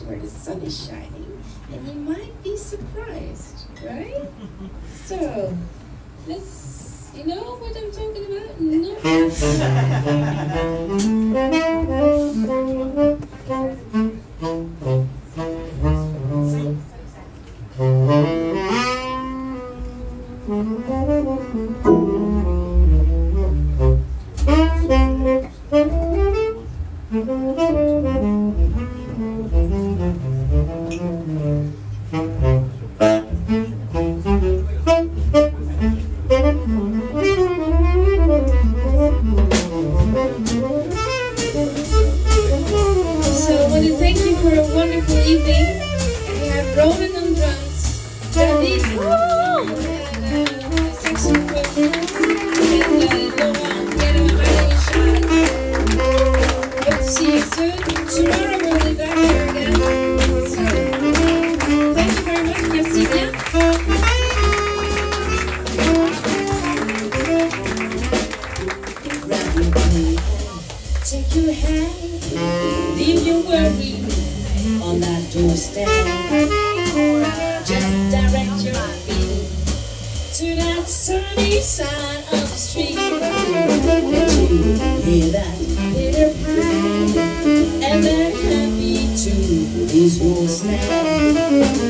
side where the sun is shining, and you might be surprised, right? So, let's, you know what I'm talking about? So evening. We have Ronan on drums, David and and see you soon. Tomorrow we'll be back here again. Thank you very much. Take your hand, leave your worry sunny side of the street. Let you hear that bitter pie, and that happy tune is your snack.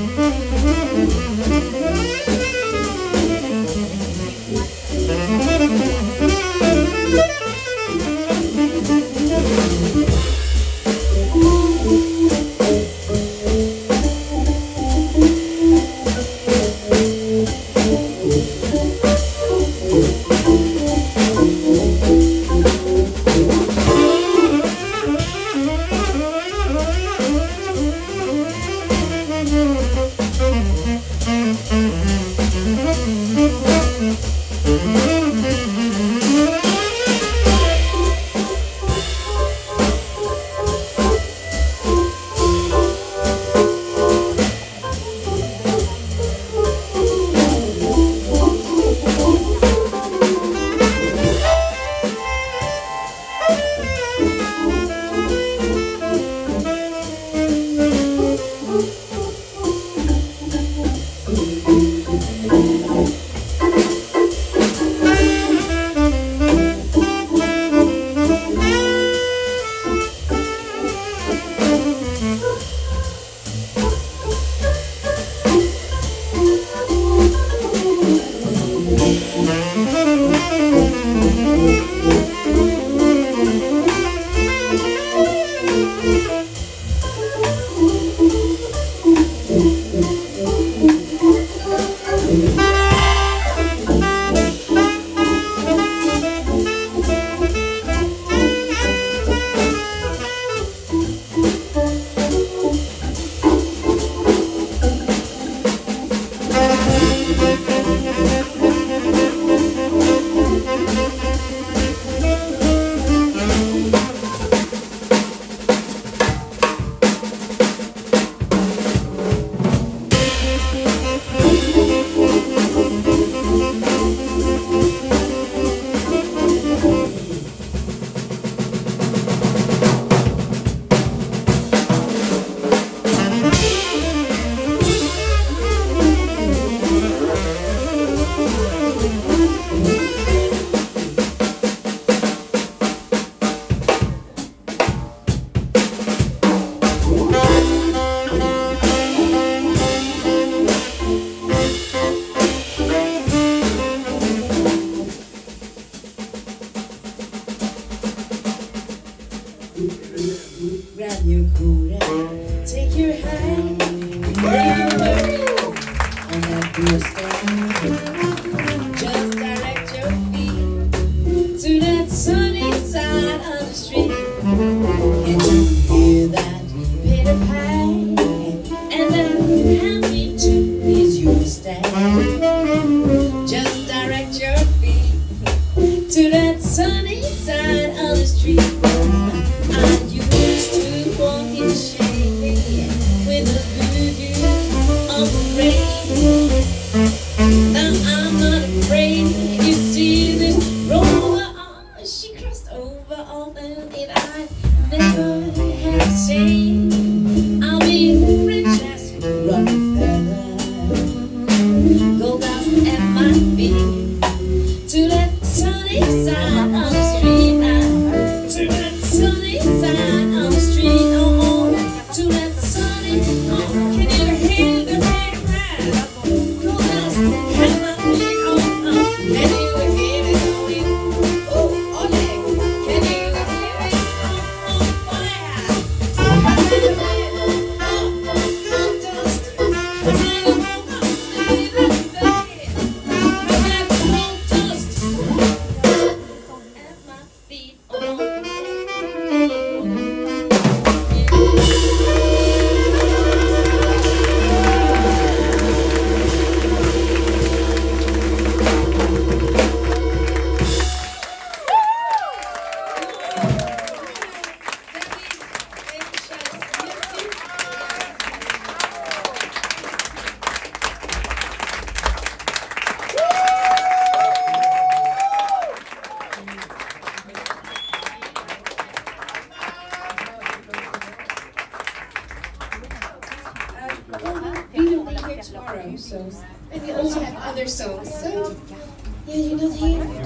grab your coat and take your hat. and remember on that doorstep. Just direct your feet to that sunny side of the street. Can't you hear that? And Just direct your feet to that sunny side of the street. Dust at my feet to that sunny side tomorrow, and we also have other songs. So yeah, you're not here.